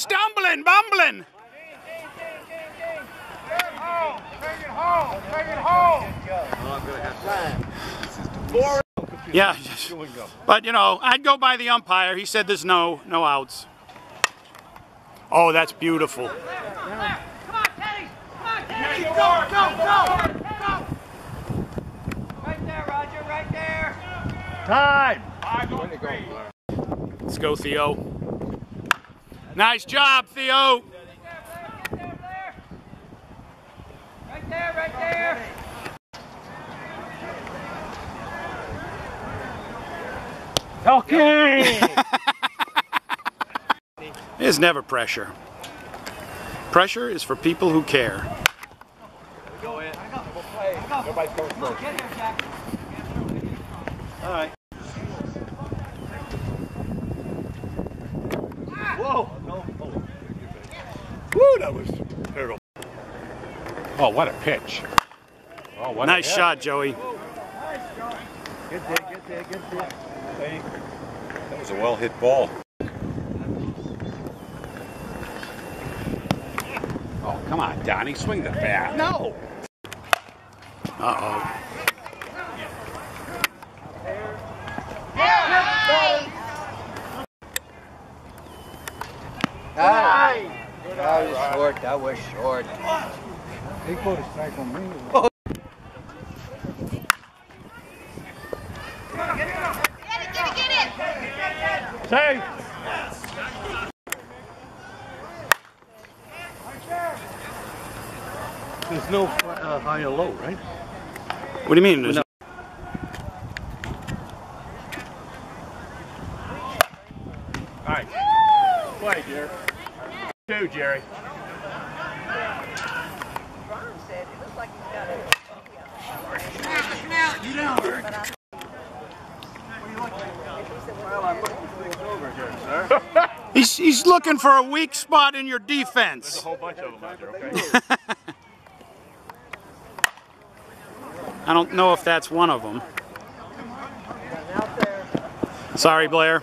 stumbling, bumbling. Yeah, but you know, I'd go by the umpire. He said there's no no outs. Oh, that's beautiful. Come on, Teddy! Come on, Teddy! Go, go, go! Go! Right there, Roger, right there! Time! Let's go, Theo. Nice job, Theo. Right there, right there! Okay! There's never pressure. Pressure is for people who care. Alright. Whoa! No. Oh. That was terrible. Oh, what a pitch. Oh, what Nice a hit. shot, Joey. Get there, get there, get there. Hey. That was a well hit ball. Oh, come on, Donnie. Swing the bat. No! Uh-oh. That was short. That was short. He put a strike on me. Get it, get it, get it! Safe! There's no uh, high or low, right? What do you mean? There's No. All right. Play, Jerry. Two, Jerry. He's, he's looking for a weak spot in your There's a defense. whole bunch of them out there, okay? I don't know if that's one of them. Sorry, Blair.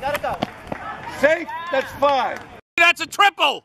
gotta go. Safe. That's five. That's a triple.